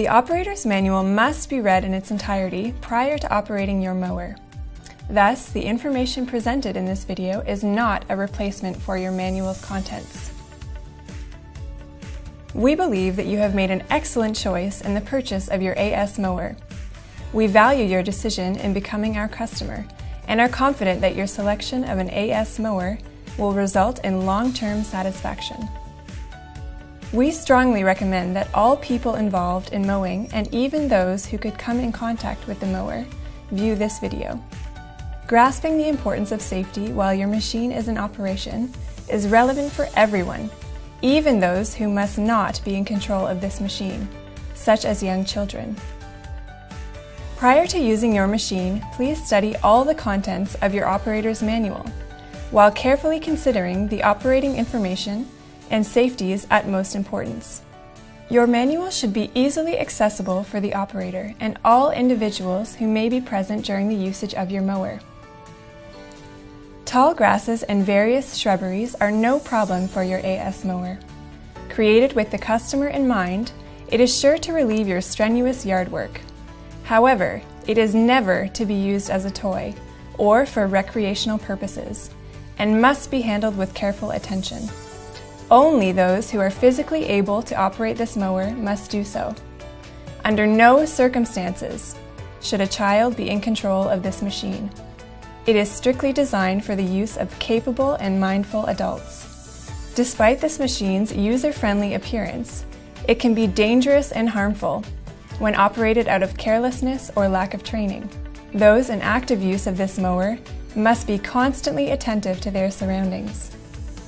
The operator's manual must be read in its entirety prior to operating your mower. Thus, the information presented in this video is not a replacement for your manual's contents. We believe that you have made an excellent choice in the purchase of your AS mower. We value your decision in becoming our customer and are confident that your selection of an AS mower will result in long-term satisfaction. We strongly recommend that all people involved in mowing and even those who could come in contact with the mower view this video. Grasping the importance of safety while your machine is in operation is relevant for everyone, even those who must not be in control of this machine, such as young children. Prior to using your machine, please study all the contents of your operator's manual, while carefully considering the operating information and safety's utmost importance. Your manual should be easily accessible for the operator and all individuals who may be present during the usage of your mower. Tall grasses and various shrubberies are no problem for your AS mower. Created with the customer in mind, it is sure to relieve your strenuous yard work. However, it is never to be used as a toy or for recreational purposes and must be handled with careful attention. Only those who are physically able to operate this mower must do so. Under no circumstances should a child be in control of this machine. It is strictly designed for the use of capable and mindful adults. Despite this machine's user-friendly appearance, it can be dangerous and harmful when operated out of carelessness or lack of training. Those in active use of this mower must be constantly attentive to their surroundings.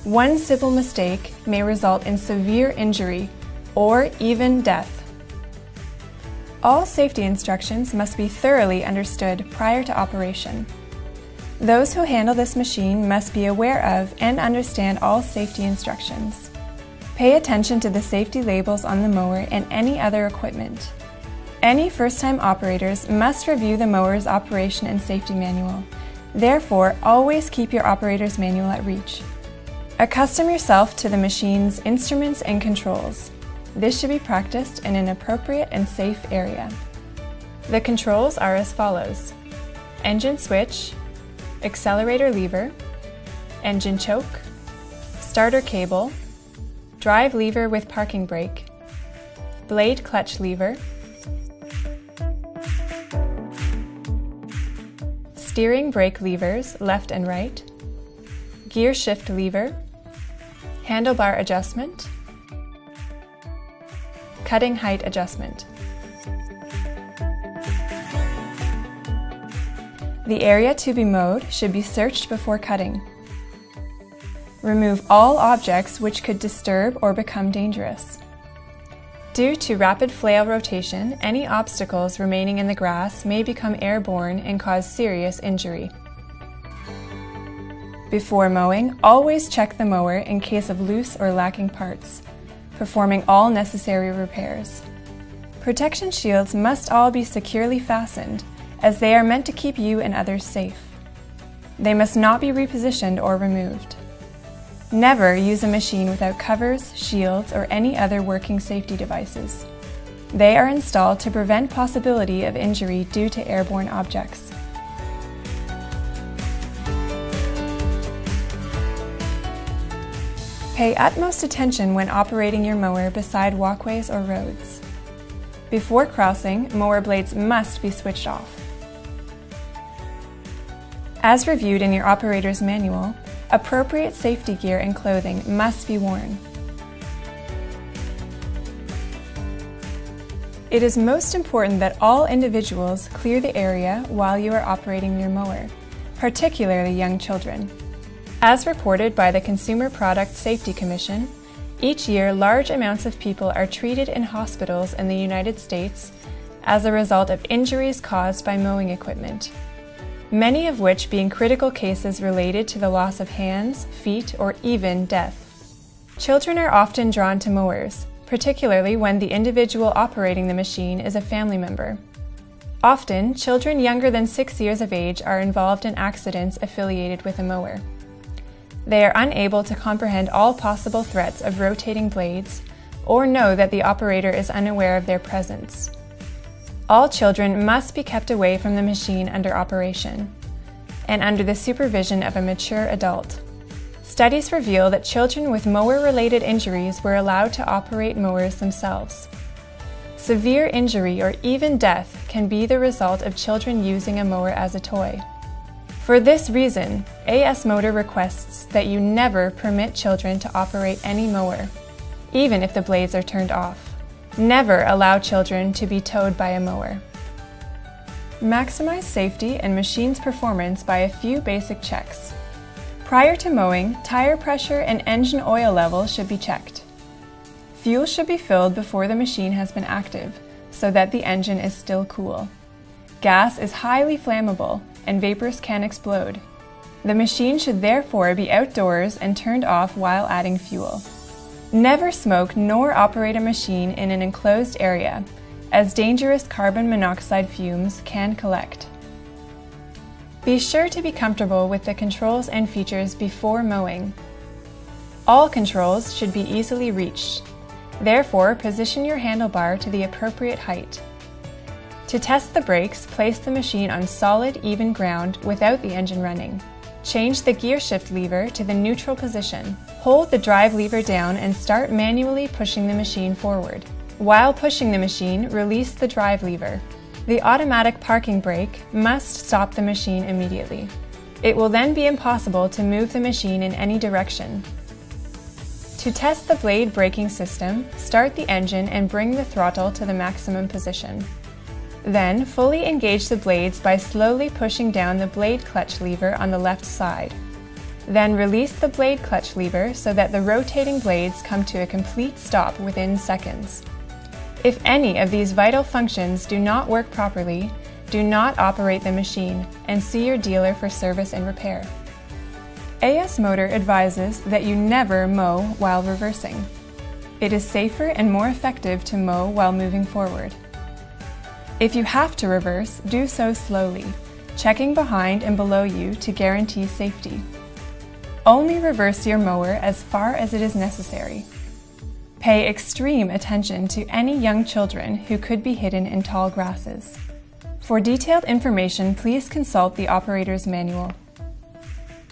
One simple mistake may result in severe injury or even death. All safety instructions must be thoroughly understood prior to operation. Those who handle this machine must be aware of and understand all safety instructions. Pay attention to the safety labels on the mower and any other equipment. Any first-time operators must review the mower's operation and safety manual. Therefore, always keep your operator's manual at reach. Accustom yourself to the machine's instruments and controls. This should be practiced in an appropriate and safe area. The controls are as follows. Engine switch, accelerator lever, engine choke, starter cable, drive lever with parking brake, blade clutch lever, steering brake levers left and right, gear shift lever, handlebar adjustment, cutting height adjustment. The area to be mowed should be searched before cutting. Remove all objects which could disturb or become dangerous. Due to rapid flail rotation, any obstacles remaining in the grass may become airborne and cause serious injury. Before mowing, always check the mower in case of loose or lacking parts, performing all necessary repairs. Protection shields must all be securely fastened, as they are meant to keep you and others safe. They must not be repositioned or removed. Never use a machine without covers, shields, or any other working safety devices. They are installed to prevent possibility of injury due to airborne objects. Pay utmost attention when operating your mower beside walkways or roads. Before crossing, mower blades must be switched off. As reviewed in your operator's manual, appropriate safety gear and clothing must be worn. It is most important that all individuals clear the area while you are operating your mower, particularly young children. As reported by the Consumer Product Safety Commission, each year large amounts of people are treated in hospitals in the United States as a result of injuries caused by mowing equipment, many of which being critical cases related to the loss of hands, feet, or even death. Children are often drawn to mowers, particularly when the individual operating the machine is a family member. Often, children younger than six years of age are involved in accidents affiliated with a mower. They are unable to comprehend all possible threats of rotating blades, or know that the operator is unaware of their presence. All children must be kept away from the machine under operation and under the supervision of a mature adult. Studies reveal that children with mower-related injuries were allowed to operate mowers themselves. Severe injury or even death can be the result of children using a mower as a toy. For this reason, AS Motor requests that you never permit children to operate any mower, even if the blades are turned off. Never allow children to be towed by a mower. Maximize safety and machine's performance by a few basic checks. Prior to mowing, tire pressure and engine oil level should be checked. Fuel should be filled before the machine has been active, so that the engine is still cool. Gas is highly flammable, and vapors can explode. The machine should therefore be outdoors and turned off while adding fuel. Never smoke nor operate a machine in an enclosed area, as dangerous carbon monoxide fumes can collect. Be sure to be comfortable with the controls and features before mowing. All controls should be easily reached. Therefore, position your handlebar to the appropriate height. To test the brakes, place the machine on solid, even ground without the engine running. Change the gear shift lever to the neutral position. Hold the drive lever down and start manually pushing the machine forward. While pushing the machine, release the drive lever. The automatic parking brake must stop the machine immediately. It will then be impossible to move the machine in any direction. To test the blade braking system, start the engine and bring the throttle to the maximum position. Then, fully engage the blades by slowly pushing down the blade clutch lever on the left side. Then release the blade clutch lever so that the rotating blades come to a complete stop within seconds. If any of these vital functions do not work properly, do not operate the machine and see your dealer for service and repair. AS Motor advises that you never mow while reversing. It is safer and more effective to mow while moving forward. If you have to reverse, do so slowly, checking behind and below you to guarantee safety. Only reverse your mower as far as it is necessary. Pay extreme attention to any young children who could be hidden in tall grasses. For detailed information, please consult the operator's manual.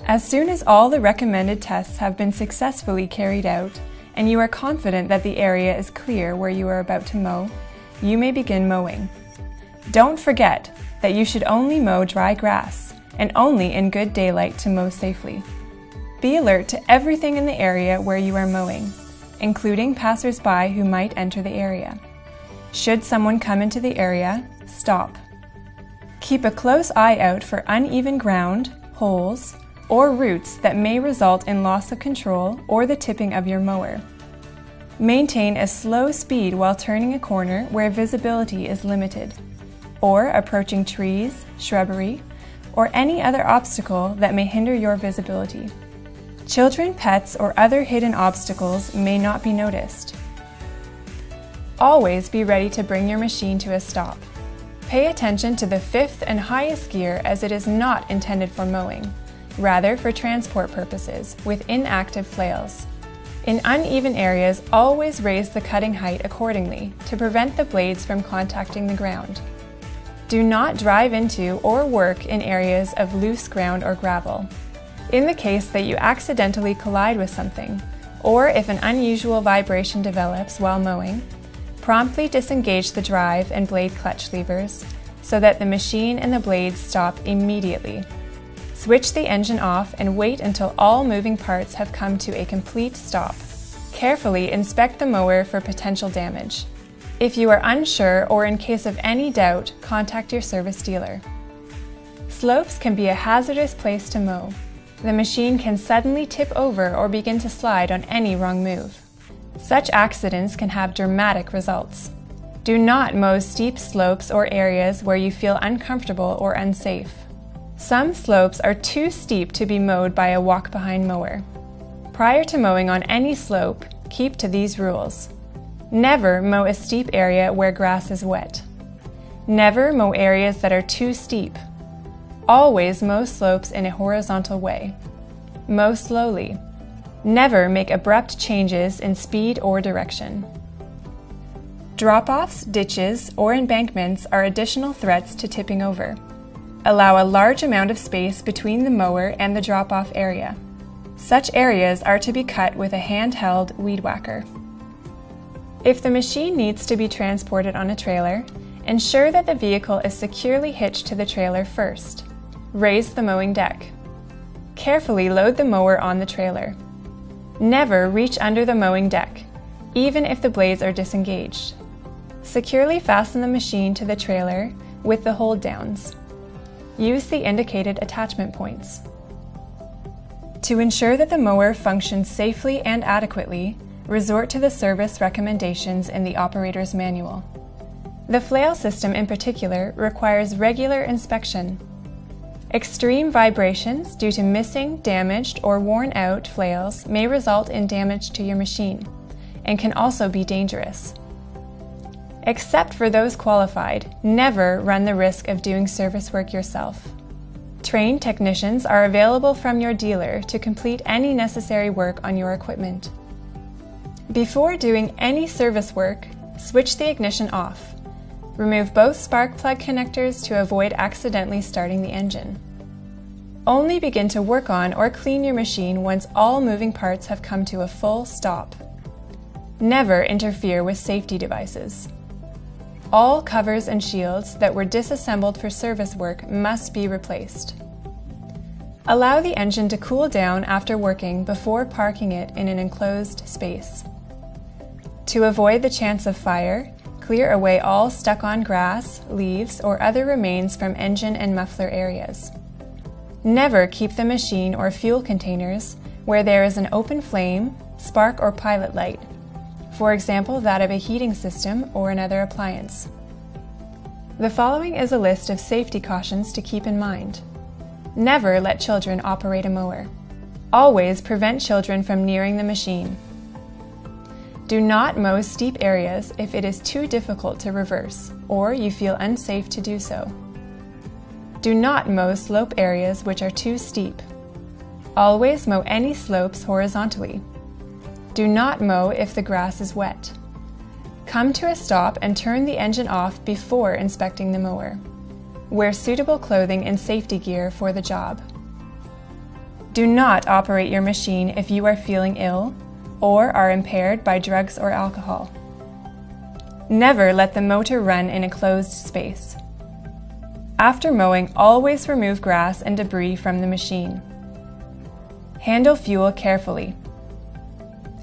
As soon as all the recommended tests have been successfully carried out, and you are confident that the area is clear where you are about to mow, you may begin mowing. Don't forget that you should only mow dry grass, and only in good daylight to mow safely. Be alert to everything in the area where you are mowing including passersby who might enter the area. Should someone come into the area, stop. Keep a close eye out for uneven ground, holes, or roots that may result in loss of control or the tipping of your mower. Maintain a slow speed while turning a corner where visibility is limited, or approaching trees, shrubbery, or any other obstacle that may hinder your visibility. Children, pets, or other hidden obstacles may not be noticed. Always be ready to bring your machine to a stop. Pay attention to the fifth and highest gear as it is not intended for mowing, rather for transport purposes with inactive flails. In uneven areas, always raise the cutting height accordingly to prevent the blades from contacting the ground. Do not drive into or work in areas of loose ground or gravel. In the case that you accidentally collide with something, or if an unusual vibration develops while mowing, promptly disengage the drive and blade clutch levers so that the machine and the blades stop immediately. Switch the engine off and wait until all moving parts have come to a complete stop. Carefully inspect the mower for potential damage. If you are unsure or in case of any doubt, contact your service dealer. Slopes can be a hazardous place to mow. The machine can suddenly tip over or begin to slide on any wrong move. Such accidents can have dramatic results. Do not mow steep slopes or areas where you feel uncomfortable or unsafe. Some slopes are too steep to be mowed by a walk-behind mower. Prior to mowing on any slope, keep to these rules. Never mow a steep area where grass is wet. Never mow areas that are too steep. Always mow slopes in a horizontal way. Mow slowly. Never make abrupt changes in speed or direction. Drop-offs, ditches, or embankments are additional threats to tipping over. Allow a large amount of space between the mower and the drop-off area. Such areas are to be cut with a handheld weed whacker. If the machine needs to be transported on a trailer, ensure that the vehicle is securely hitched to the trailer first. Raise the mowing deck. Carefully load the mower on the trailer. Never reach under the mowing deck, even if the blades are disengaged. Securely fasten the machine to the trailer with the hold downs. Use the indicated attachment points. To ensure that the mower functions safely and adequately, resort to the service recommendations in the operator's manual. The flail system in particular requires regular inspection. Extreme vibrations due to missing, damaged, or worn out flails may result in damage to your machine and can also be dangerous. Except for those qualified, never run the risk of doing service work yourself. Trained technicians are available from your dealer to complete any necessary work on your equipment. Before doing any service work, switch the ignition off. Remove both spark plug connectors to avoid accidentally starting the engine. Only begin to work on or clean your machine once all moving parts have come to a full stop. Never interfere with safety devices. All covers and shields that were disassembled for service work must be replaced. Allow the engine to cool down after working before parking it in an enclosed space. To avoid the chance of fire, clear away all stuck-on grass, leaves, or other remains from engine and muffler areas. Never keep the machine or fuel containers where there is an open flame, spark, or pilot light for example that of a heating system or another appliance. The following is a list of safety cautions to keep in mind. Never let children operate a mower. Always prevent children from nearing the machine. Do not mow steep areas if it is too difficult to reverse or you feel unsafe to do so. Do not mow slope areas which are too steep. Always mow any slopes horizontally. Do not mow if the grass is wet. Come to a stop and turn the engine off before inspecting the mower. Wear suitable clothing and safety gear for the job. Do not operate your machine if you are feeling ill or are impaired by drugs or alcohol. Never let the motor run in a closed space. After mowing, always remove grass and debris from the machine. Handle fuel carefully.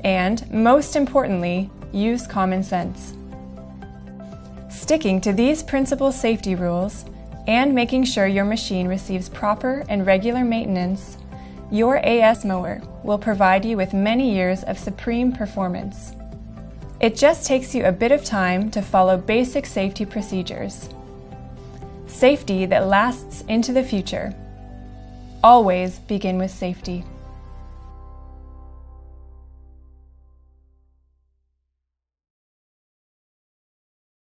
And, most importantly, use common sense. Sticking to these principal safety rules and making sure your machine receives proper and regular maintenance, your AS mower will provide you with many years of supreme performance. It just takes you a bit of time to follow basic safety procedures. Safety that lasts into the future. Always begin with safety.